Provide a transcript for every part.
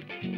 thank you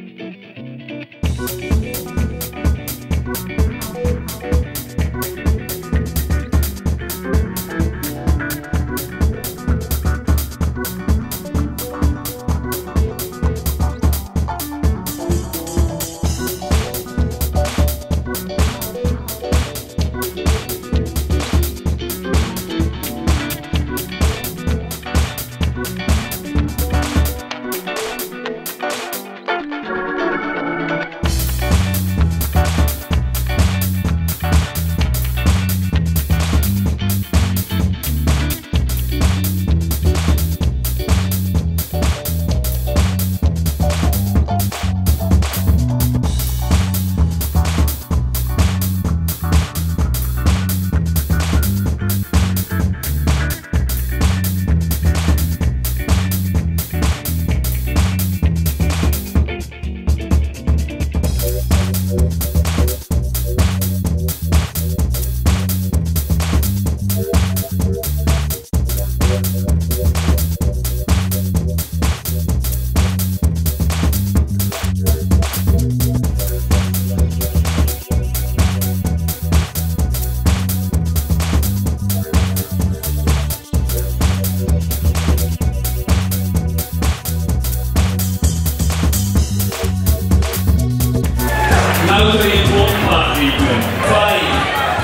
Thank you.